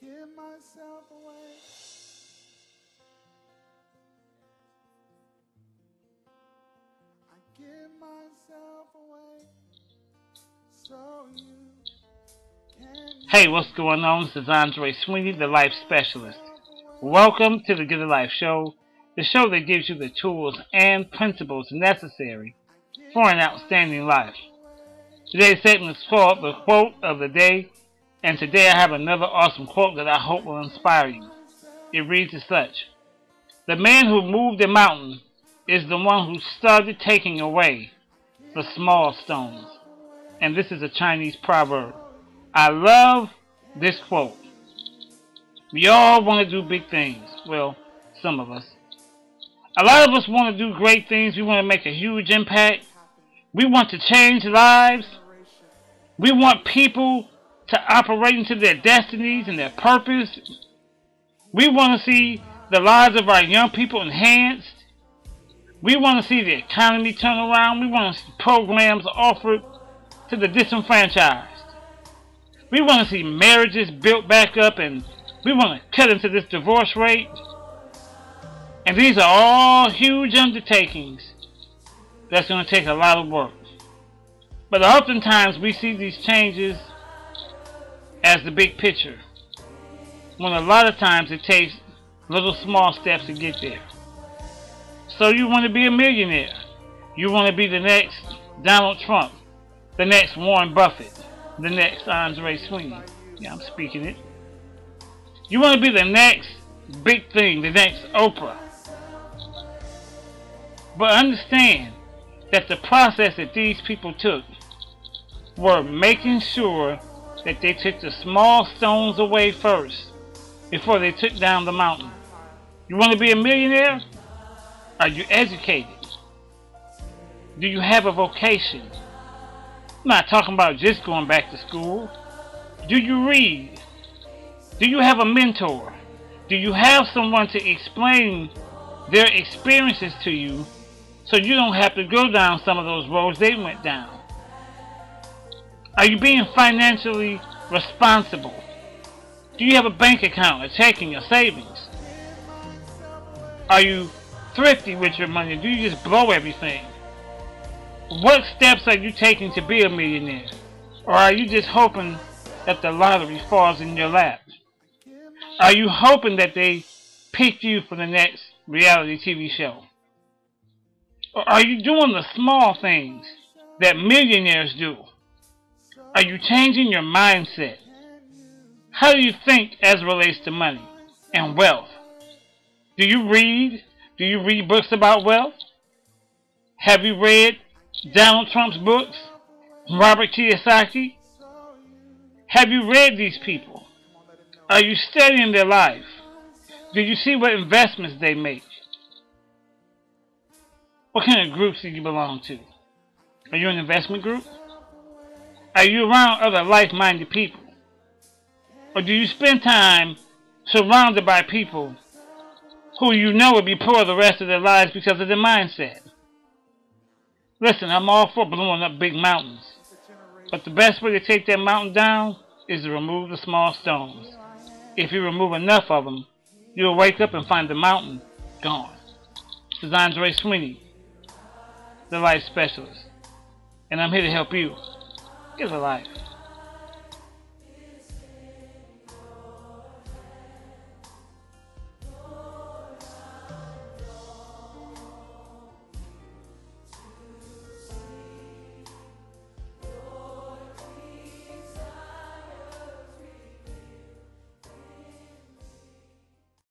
give myself away. I give myself away so Hey, what's going on? This is Andrae Sweeney, the Life Specialist. Welcome to the a Life Show, the show that gives you the tools and principles necessary for an outstanding life. Today's segment is called The Quote of the Day, and today I have another awesome quote that I hope will inspire you. It reads as such The man who moved the mountain is the one who started taking away the small stones. And this is a Chinese proverb. I love this quote. We all want to do big things. Well, some of us. A lot of us want to do great things. We want to make a huge impact. We want to change lives. We want people to operate into their destinies and their purpose. We want to see the lives of our young people enhanced. We want to see the economy turn around. We want to see programs offered to the disenfranchised. We want to see marriages built back up and we want to cut into this divorce rate. And these are all huge undertakings that's going to take a lot of work. But oftentimes we see these changes as the big picture. When a lot of times it takes little small steps to get there. So you want to be a millionaire. You want to be the next Donald Trump, the next Warren Buffett, the next Andrae Sweeney. Yeah, I'm speaking it. You want to be the next big thing, the next Oprah. But understand that the process that these people took were making sure that they took the small stones away first before they took down the mountain. You want to be a millionaire? Are you educated? Do you have a vocation? I'm not talking about just going back to school. Do you read? Do you have a mentor? Do you have someone to explain their experiences to you so you don't have to go down some of those roads they went down? Are you being financially responsible? Do you have a bank account, a checking, a savings? Are you thrifty with your money? Do you just blow everything? What steps are you taking to be a millionaire? Or are you just hoping that the lottery falls in your lap? Are you hoping that they pick you for the next reality TV show? Or are you doing the small things that millionaires do? Are you changing your mindset? How do you think as relates to money and wealth? Do you read? Do you read books about wealth? Have you read Donald Trump's books? Robert Kiyosaki? Have you read these people? Are you studying their life? Do you see what investments they make? What kind of groups do you belong to? Are you an investment group? Are you around other like-minded people? Or do you spend time surrounded by people who you know will be poor the rest of their lives because of their mindset? Listen, I'm all for blowing up big mountains. But the best way to take that mountain down is to remove the small stones. If you remove enough of them, you'll wake up and find the mountain gone. This is Andrae Sweeney, the Life Specialist. And I'm here to help you get a life.